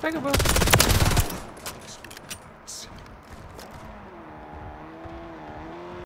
Peekaboo.